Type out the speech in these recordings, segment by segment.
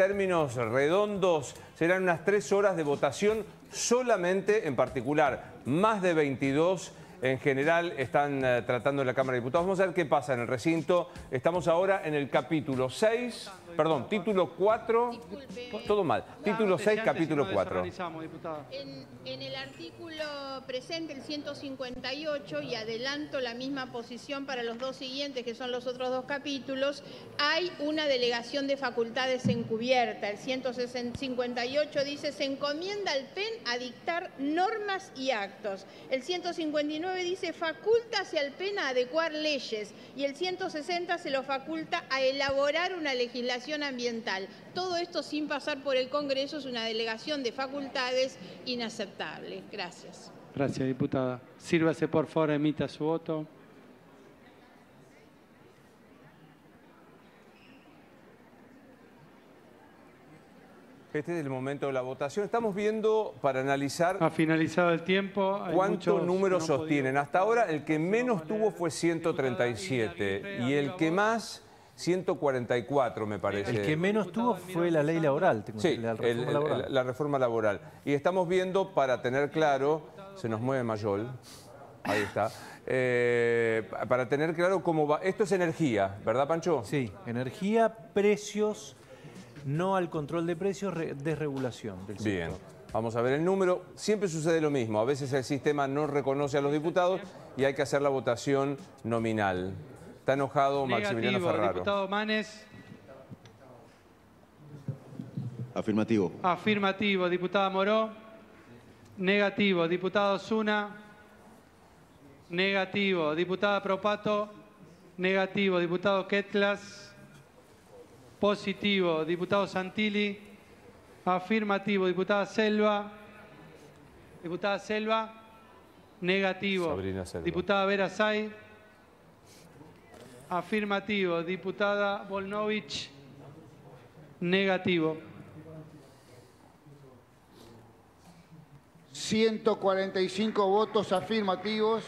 términos redondos, serán unas tres horas de votación solamente en particular. Más de 22 en general están eh, tratando en la Cámara de Diputados. Vamos a ver qué pasa en el recinto. Estamos ahora en el capítulo 6, perdón, título 4, todo mal, título 6, capítulo 4. En, en el artículo presente, el 158, y adelanto la misma posición para los dos siguientes, que son los otros dos capítulos, hay una delegación de facultades encubierta. El 158 dice, se encomienda al PEN a dictar normas y actos. El 159 dice, facultase al PEN a adecuar leyes. Y el 160 se lo faculta a elaborar una legislación ambiental. Todo esto sin pasar por el Congreso es una delegación de facultades inaceptable. Gracias. Gracias, diputada. Sírvase, por favor, emita su voto. Este es el momento de la votación. Estamos viendo para analizar... Ha finalizado el tiempo. ¿Cuántos números sostienen? Hasta ahora el que menos tuvo fue 137 y el que más 144 me parece. El que menos tuvo fue la ley laboral. sí, la reforma, laboral. la reforma laboral. Y estamos viendo para tener claro, se nos mueve Mayol, ahí está, eh, para tener claro cómo va. Esto es energía, ¿verdad Pancho? Sí, energía, precios no al control de precios, desregulación del sector. Bien. Vamos a ver el número. Siempre sucede lo mismo. A veces el sistema no reconoce a los diputados y hay que hacer la votación nominal. Está enojado Maximiliano Ferraro. diputado Manes. Afirmativo. Afirmativo. Diputada Moró. Negativo. Diputado Zuna. Negativo. Diputada Propato. Negativo. Diputado Ketlas. Positivo, diputado Santilli. Afirmativo, diputada Selva. Diputada Selva. Negativo. Diputada Vera Say. Afirmativo, diputada Volnovich. Negativo. 145 votos afirmativos,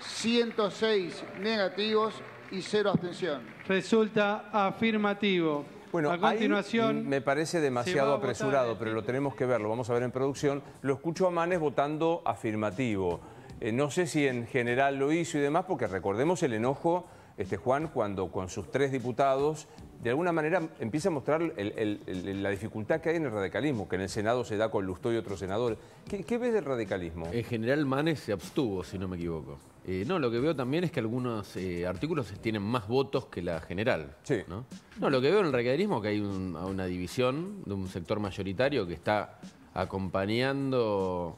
106 negativos y cero abstención. Resulta afirmativo. Bueno, a continuación me parece demasiado apresurado, pero lo tenemos que ver, lo vamos a ver en producción. Lo escucho a Manes votando afirmativo. Eh, no sé si en general lo hizo y demás, porque recordemos el enojo, este Juan, cuando con sus tres diputados de alguna manera empieza a mostrar la dificultad que hay en el radicalismo, que en el Senado se da con Lustó y otros senadores. ¿Qué, ves del radicalismo? En general Manes se abstuvo, si no me equivoco. Eh, no, lo que veo también es que algunos eh, artículos tienen más votos que la general. Sí. ¿no? lo que veo en el radicalismo es que hay una división de un sector mayoritario que está acompañando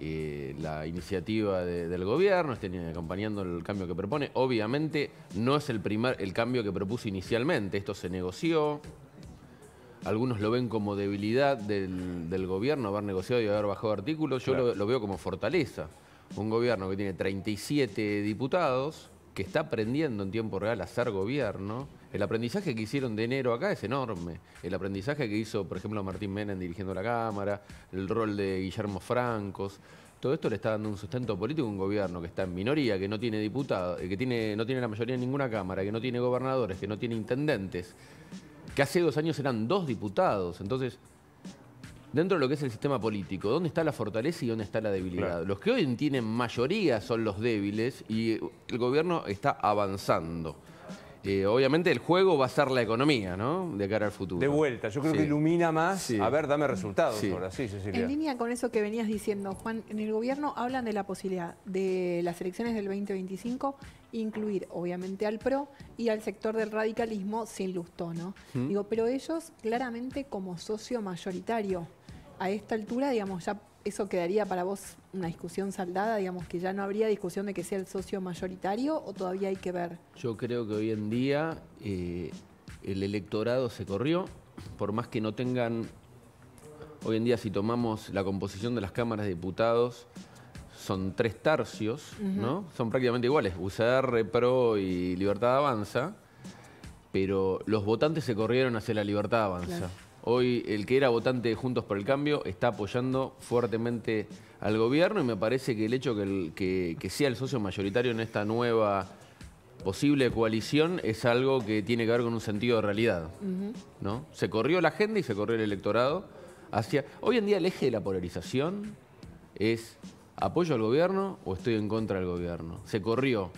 eh, la iniciativa del gobierno, estén acompañando el cambio que propone. Obviamente no es el, primer, el cambio que propuso inicialmente, esto se negoció. Algunos lo ven como debilidad del, gobierno haber negociado y haber bajado artículos. Yo lo, lo veo como fortaleza. Un gobierno que tiene 37 diputados, que está aprendiendo en tiempo real a ser gobierno. El aprendizaje que hicieron de enero acá es enorme. El aprendizaje que hizo, por ejemplo, Martín Menem dirigiendo la Cámara, el rol de Guillermo Francos. Todo esto le está dando un sustento político a un gobierno que está en minoría, que no tiene diputados, que tiene, no tiene la mayoría en ninguna Cámara, que no tiene gobernadores, que no tiene intendentes, que hace dos años eran dos diputados. Entonces, dentro de lo que es el sistema político, ¿dónde está la fortaleza y dónde está la debilidad? Los que hoy tienen mayoría son los débiles y el gobierno está avanzando. Eh, obviamente el juego va a ser la economía, ¿no? De cara al futuro. De vuelta, yo creo que ilumina más. A ver, dame resultados ahora, sí, Cecilia. En línea con eso que venías diciendo, Juan, en el gobierno hablan de la posibilidad de las elecciones del 2025 incluir, obviamente, al PRO y al sector del radicalismo sin lustó, ¿no? Digo, pero ellos claramente como socio mayoritario a esta altura, digamos, ya eso quedaría para vos una discusión saldada, digamos, que ya no habría discusión de que sea el socio mayoritario o todavía hay que ver? Yo creo que hoy en día eh, el electorado se corrió, por más que no tengan, hoy en día si tomamos la composición de las cámaras de diputados, son tres tercios, ¿no? Son prácticamente iguales, UCR, PRO y Libertad Avanza, pero los votantes se corrieron hacia la Libertad Avanza. Hoy el que era votante de Juntos por el Cambio está apoyando fuertemente al gobierno y me parece que el hecho que, que, sea el socio mayoritario en esta nueva posible coalición es algo que tiene que ver con un sentido de realidad. ¿no? Se corrió la agenda y se corrió el electorado hacia... Hoy en día el eje de la polarización es apoyo al gobierno o estoy en contra del gobierno. Se corrió.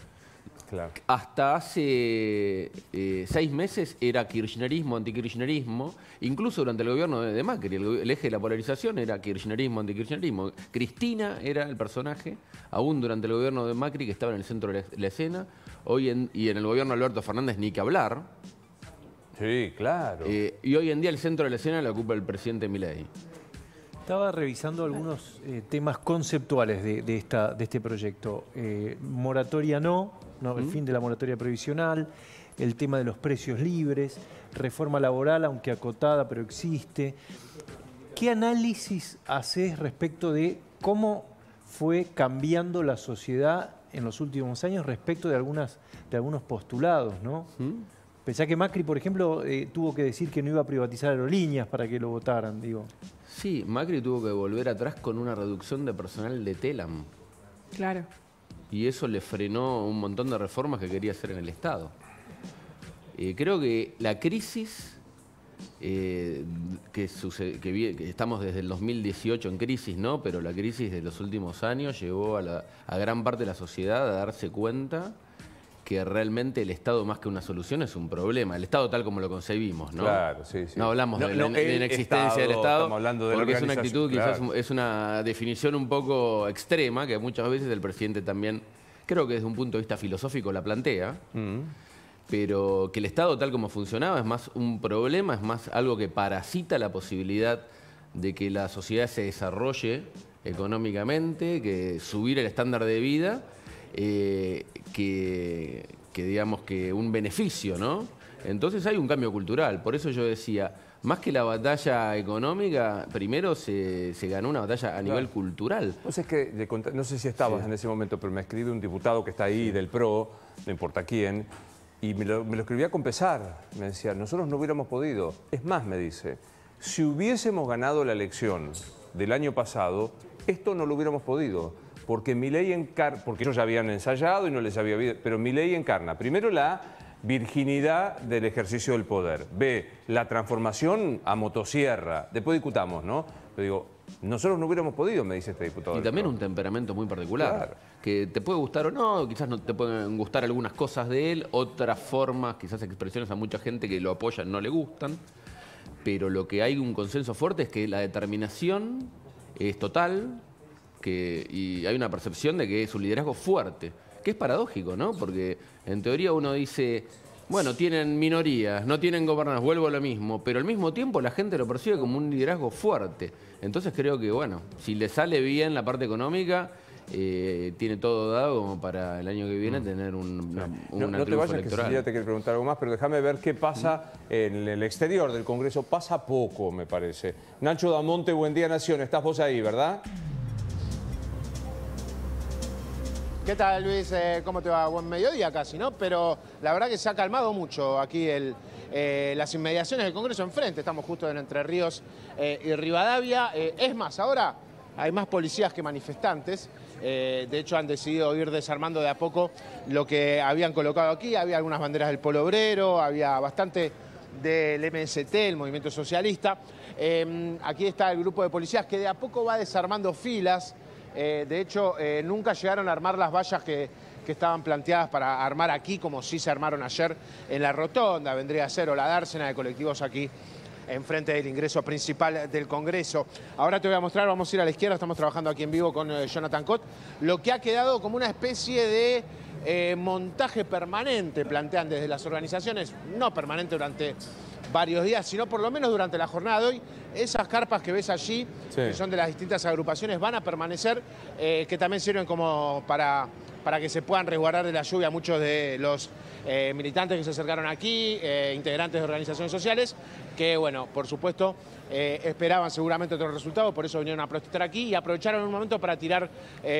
Hasta hace eh, seis meses era kirchnerismo, antikirchnerismo, incluso durante el gobierno de, Macri, el, eje de la polarización era kirchnerismo, antikirchnerismo. Cristina era el personaje, aún durante el gobierno de Macri, que estaba en el centro de la, escena, hoy en, y en el gobierno de Alberto Fernández ni que hablar. Sí, claro. Eh, y hoy en día el centro de la escena lo ocupa el presidente Milei. Estaba revisando algunos eh, temas conceptuales de, esta, de este proyecto. moratoria no, ¿no? el fin de la moratoria previsional, el tema de los precios libres, reforma laboral, aunque acotada, pero existe. ¿Qué análisis haces respecto de cómo fue cambiando la sociedad en los últimos años respecto de, algunas, de algunos postulados? ¿no? Pensá que Macri, por ejemplo, eh, tuvo que decir que no iba a privatizar aerolíneas para que lo votaran, digo. Sí, Macri tuvo que volver atrás con una reducción de personal de Telam. Claro y eso le frenó un montón de reformas que quería hacer en el Estado. Eh, creo que la crisis eh, que, estamos desde el 2018 en crisis, ¿no? Pero la crisis de los últimos años llevó a, a gran parte de la sociedad a darse cuenta que realmente el Estado más que una solución es un problema. El Estado tal como lo concebimos, ¿no? Claro, sí, sí. No hablamos de, la, inexistencia del Estado, estamos hablando de porque es una actitud, quizás es una definición un poco extrema, que muchas veces el presidente también, creo que desde un punto de vista filosófico la plantea, mm. pero que el Estado tal como funcionaba es más un problema, es más algo que parasita la posibilidad de que la sociedad se desarrolle económicamente, que subir el estándar de vida eh, que, digamos que un beneficio, ¿no? Entonces hay un cambio cultural, por eso yo decía, más que la batalla económica, primero se, ganó una batalla a nivel cultural. No sé, que, no sé si estabas en ese momento, pero me escribe un diputado que está ahí del PRO, no importa quién, y me lo, me lo escribía con pesar. Me decía, nosotros no hubiéramos podido. Es más, me dice, si hubiésemos ganado la elección del año pasado, esto no lo hubiéramos podido porque mi ley encarna, porque ellos ya habían ensayado y no les había habido, pero mi ley encarna primero la virginidad del ejercicio del poder, B, la transformación a motosierra, después discutamos, ¿no? Pero digo, nosotros no hubiéramos podido, me dice este diputado. Y también un temperamento muy particular, que te puede gustar o no, quizás no te pueden gustar algunas cosas de él, otras formas, quizás expresiones a mucha gente que lo apoyan no le gustan, pero lo que hay un consenso fuerte es que la determinación es total, y hay una percepción de que es un liderazgo fuerte, que es paradójico, ¿no? Porque en teoría uno dice, bueno, tienen minorías, no tienen gobernantes, vuelvo a lo mismo, pero al mismo tiempo la gente lo percibe como un liderazgo fuerte. Entonces creo que, bueno, si le sale bien la parte económica, eh, tiene todo dado como para el año que viene mm. tener un, una, no, no te vayas, electoral. Que te quiero preguntar algo más, pero déjame ver qué pasa en el exterior del Congreso. Pasa poco, me parece. Nacho Damonte, Buen Día Nación, estás vos ahí, ¿verdad? ¿Qué tal, Luis? Eh, ¿Cómo te va? Buen mediodía casi, ¿no? Pero la verdad que se ha calmado mucho aquí eh, las inmediaciones del Congreso enfrente. Estamos justo en Entre Ríos eh, y Rivadavia. es más, ahora hay más policías que manifestantes. de hecho, han decidido ir desarmando de a poco lo que habían colocado aquí. Había algunas banderas del Polo Obrero, había bastante del MST, el Movimiento Socialista. aquí está el grupo de policías que de a poco va desarmando filas. Eh, de hecho, eh, nunca llegaron a armar las vallas que, estaban planteadas para armar aquí, como sí se armaron ayer en la rotonda, vendría a ser, o la dársena de colectivos aquí enfrente del ingreso principal del Congreso. Ahora te voy a mostrar, vamos a ir a la izquierda, estamos trabajando aquí en vivo con eh, Jonathan Cott, lo que ha quedado como una especie de montaje permanente, plantean desde las organizaciones, no permanente durante varios días, sino por lo menos durante la jornada de hoy. Esas carpas que ves allí, que son de las distintas agrupaciones, van a permanecer, eh, que también sirven como para, para que se puedan resguardar de la lluvia muchos de los eh, militantes que se acercaron aquí, eh, integrantes de organizaciones sociales, que, bueno, por supuesto, esperaban seguramente otro resultado, por eso vinieron a protestar aquí y aprovecharon un momento para tirar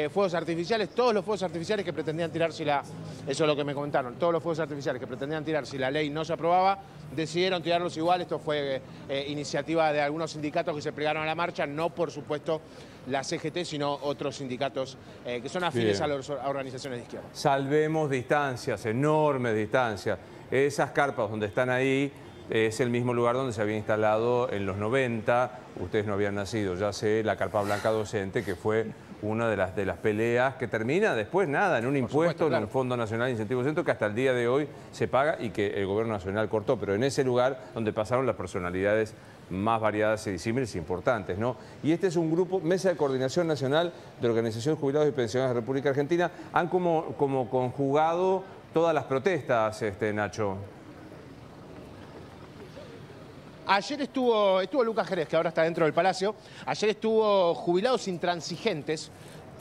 fuegos artificiales, todos los fuegos artificiales que pretendían tirar si la... Eso es lo que me comentaron, todos los fuegos artificiales que pretendían tirar si la ley no se aprobaba, decidieron tirarlos igual, esto fue iniciativa de algunos algunos sindicatos que se plegaron a la marcha, no por supuesto la CGT, sino otros sindicatos eh, que son afines a las organizaciones de izquierda. Salvemos distancias, enormes distancias. Esas carpas donde están ahí es el mismo lugar donde se había instalado en los 90, ustedes no habían nacido, ya sé, la carpa blanca docente, que fue una de las, de las peleas que termina después nada, en un impuesto, en el Fondo Nacional de Incentivos Centro, que hasta el día de hoy se paga y que el gobierno nacional cortó, pero en ese lugar donde pasaron las personalidades más variadas y disímiles e importantes, ¿no? Y este es un grupo, Mesa de Coordinación Nacional de Organizaciones Jubilados y Pensionados de la República Argentina, han como, como conjugado todas las protestas, este, Nacho. Ayer estuvo, estuvo Lucas Jerez, que ahora está dentro del Palacio. Ayer estuvo Jubilados Intransigentes,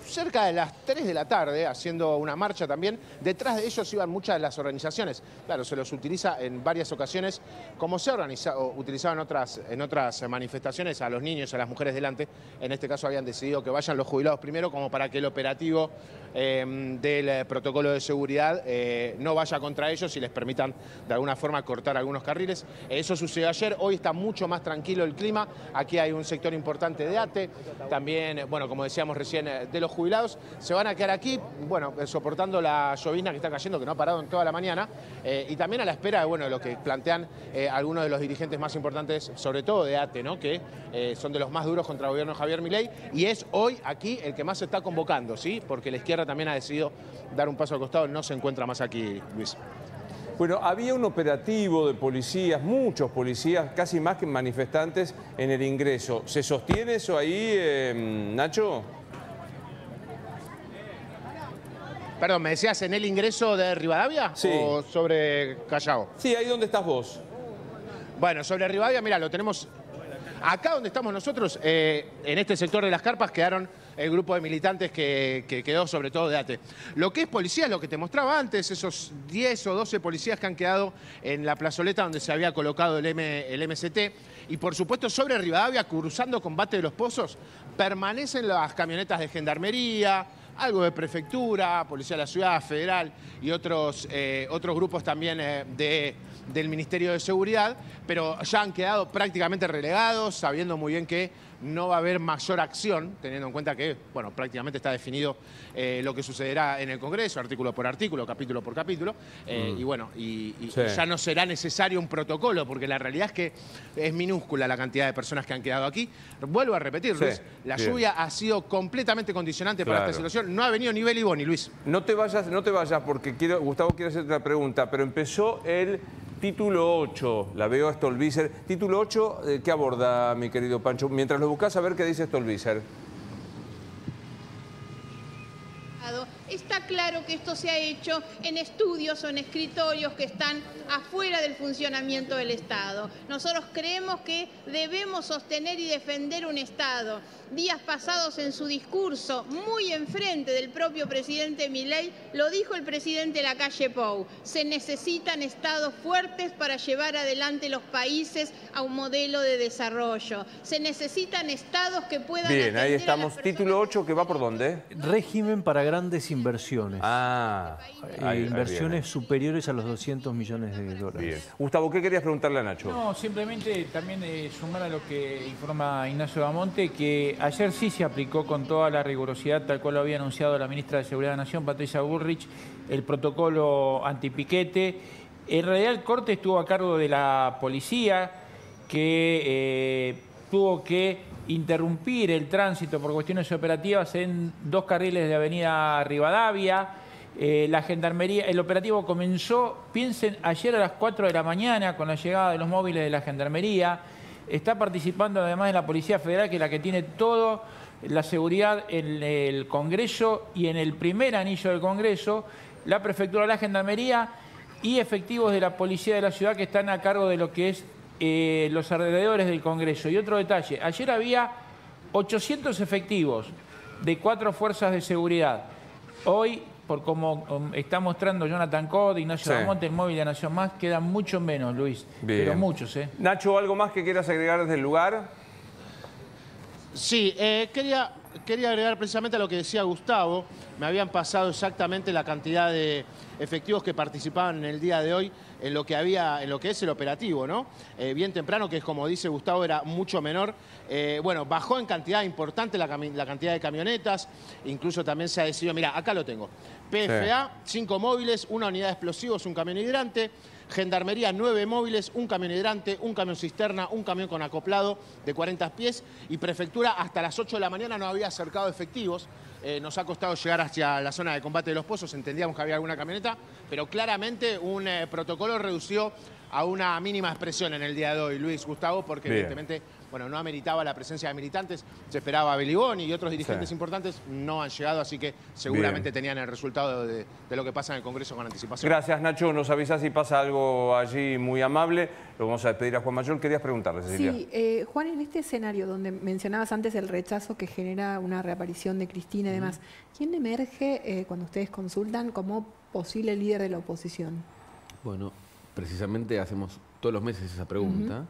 cerca de las 3 de la tarde, haciendo una marcha también. Detrás de ellos iban muchas de las organizaciones. Claro, se los utiliza en varias ocasiones, como se ha utilizado en otras, en otras manifestaciones, a los niños, a las mujeres delante. En este caso habían decidido que vayan los jubilados primero, como para que el operativo em, del protocolo de seguridad eh, no vaya contra ellos y les permitan de alguna forma cortar algunos carriles. Eso sucedió ayer, hoy está mucho más tranquilo el clima. Aquí hay un sector importante de ATE, también, bueno, como decíamos recién, eh, de los jubilados, se van a quedar aquí, bueno, eh, soportando la llovina que está cayendo, que no ha parado en toda la mañana, eh, y también a la espera de, bueno, lo que plantean eh, algunos de los dirigentes más importantes, sobre todo de ATE, ¿no? que son de los más duros contra el gobierno de Javier Milei, y es hoy aquí el que más se está convocando, ¿sí? Porque la izquierda también ha decidido dar un paso al costado, no se encuentra más aquí, Luis. Bueno, había un operativo de policías, muchos policías, casi más que manifestantes en el ingreso. ¿Se sostiene eso ahí, Nacho? Perdón, ¿me decías en el ingreso de Rivadavia sí. o sobre Callao? Sí, ahí donde estás vos. Bueno, sobre Rivadavia, mira, lo tenemos acá donde estamos nosotros, eh, en este sector de las carpas quedaron el grupo de militantes que, quedó sobre todo de ATE. Lo que es policía, lo que te mostraba antes, esos 10 o 12 policías que han quedado en la plazoleta donde se había colocado el, el MCT, y por supuesto sobre Rivadavia, cruzando combate de los pozos, permanecen las camionetas de gendarmería, algo de prefectura, Policía de la Ciudad, Federal y otros, eh, otros grupos también eh, de, del Ministerio de Seguridad, pero ya han quedado prácticamente relegados, sabiendo muy bien que no va a haber mayor acción, teniendo en cuenta que, bueno, prácticamente está definido eh, lo que sucederá en el Congreso, artículo por artículo, capítulo por capítulo, mm. y bueno, y, ya no será necesario un protocolo, porque la realidad es que es minúscula la cantidad de personas que han quedado aquí. Vuelvo a repetir, Luis, la lluvia ha sido completamente condicionante para esta situación, no ha venido ni Beli Boni, Luis. No te vayas, no te vayas, porque quiero, Gustavo quiere hacer otra pregunta, pero empezó el Título 8, la veo a Stolbizer. Título 8, eh, ¿qué aborda, mi querido Pancho? Mientras lo buscas, a ver qué dice Stolbizer. Está claro que esto se ha hecho en estudios o en escritorios que están afuera del funcionamiento del Estado. Nosotros creemos que debemos sostener y defender un Estado. Días pasados en su discurso, muy enfrente del propio presidente Milei, lo dijo el presidente de la calle Pou. Se necesitan estados fuertes para llevar adelante los países a un modelo de desarrollo. Se necesitan estados que puedan... Bien, ahí estamos. Título 8, que va por dónde? Régimen para grandes inversiones. Ah, hay inversiones superiores a los 200 millones de dólares. Bien. Gustavo, ¿qué querías preguntarle a Nacho? No, simplemente también eh, sumar a lo que informa Ignacio Damonte, que ayer sí se aplicó con toda la rigurosidad, tal cual lo había anunciado la ministra de Seguridad de la Nación, Patricia Bullrich, el protocolo antipiquete. En realidad el corte estuvo a cargo de la policía, que eh, tuvo que interrumpir el tránsito por cuestiones operativas en dos carriles de Avenida Rivadavia. Eh, la gendarmería, el operativo comenzó, piensen, ayer a las 4 de la mañana con la llegada de los móviles de la gendarmería. Está participando además de la Policía Federal, que es la que tiene toda la seguridad en el Congreso y en el primer anillo del Congreso, la Prefectura de la Gendarmería y efectivos de la Policía de la Ciudad que están a cargo de lo que es eh, los alrededores del Congreso. Y otro detalle, ayer había 800 efectivos de cuatro fuerzas de seguridad. Hoy, por como um, está mostrando Jonathan Code, Ignacio sí. el móvil de Nación Más, quedan mucho menos, Luis. Pero muchos, ¿eh? Nacho, ¿algo más que quieras agregar desde el lugar? Sí, eh, quería quería agregar precisamente a lo que decía Gustavo. Me habían pasado exactamente la cantidad de efectivos que participaban en el día de hoy en lo que había, en lo que es el operativo, ¿no? Eh, bien temprano, que es como dice Gustavo, era mucho menor. Eh, bueno, bajó en cantidad importante la, cantidad de camionetas. Incluso también se ha decidido, mira, acá lo tengo. PFA, cinco móviles, una unidad de explosivos, un camión hidrante. Gendarmería, nueve móviles, un camión hidrante, un camión cisterna, un camión con acoplado de 40 pies y Prefectura hasta las 8 de la mañana no había acercado efectivos. Eh, nos ha costado llegar hacia la zona de combate de los pozos, entendíamos que había alguna camioneta, pero claramente un eh, protocolo redució a una mínima expresión en el día de hoy, Luis Gustavo, porque evidentemente bueno, no ameritaba la presencia de militantes, se esperaba a Belibón y otros dirigentes importantes, no han llegado, así que seguramente tenían el resultado de, lo que pasa en el Congreso con anticipación. Gracias, Nacho. Nos avisas si pasa algo allí muy amable. Lo vamos a despedir a Juan Mayor. Querías preguntarle, Cecilia. Sí, eh, Juan, en este escenario donde mencionabas antes el rechazo que genera una reaparición de Cristina y demás, ¿quién emerge eh, cuando ustedes consultan como posible líder de la oposición? Bueno, precisamente hacemos todos los meses esa pregunta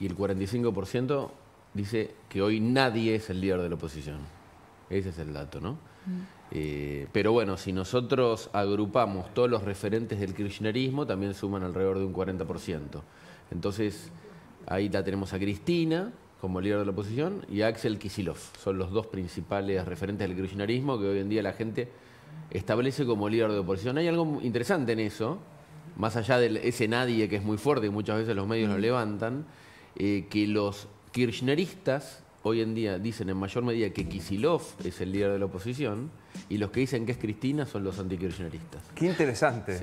y el 45% dice que hoy nadie es el líder de la oposición. Ese es el dato, ¿no? Mm. Eh, pero bueno, si nosotros agrupamos todos los referentes del kirchnerismo, también suman alrededor de un 40%. Entonces, ahí la tenemos a Cristina como líder de la oposición y a Axel Kisilov. Son los dos principales referentes del kirchnerismo que hoy en día la gente establece como líder de oposición. Hay algo interesante en eso, más allá de ese nadie que es muy fuerte y muchas veces los medios lo mm. levantan, eh, que los kirchneristas hoy en día dicen en mayor medida que Kisilov es el líder de la oposición y los que dicen que es Cristina son los antikirchneristas. Qué interesante.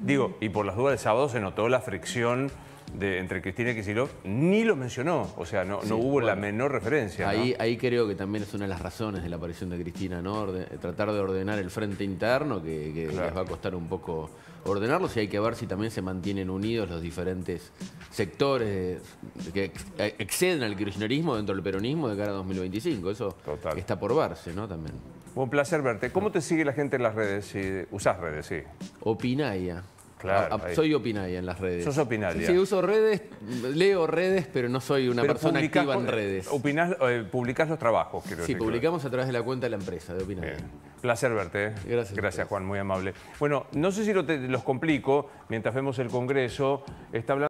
Digo, y por las dudas de sábado se notó la fricción de, entre Cristina y Kisilov, ni lo mencionó, o sea, no, no hubo la menor referencia. Ahí, ahí creo que también es una de las razones de la aparición de Cristina, ¿no? tratar de ordenar el frente interno, que, les va a costar un poco ordenarlos y hay que ver si también se mantienen unidos los diferentes sectores que exceden al kirchnerismo dentro del peronismo de cara a 2025. Eso está por verse, ¿no? También. Un placer verte. ¿Cómo te sigue la gente en las redes? Si usás redes, sí. Opinaya. Claro, soy opinaria en las redes. Sos opinaria. Sí, uso redes, leo redes, pero no soy una persona activa en redes. Opinás, eh, publicás los trabajos, quiero Sí, publicamos a través de la cuenta de la empresa, de Opinaria. Placer verte. ¿eh? Gracias. Gracias, Juan, muy amable. Bueno, no sé si los complico, mientras vemos el Congreso, está hablando...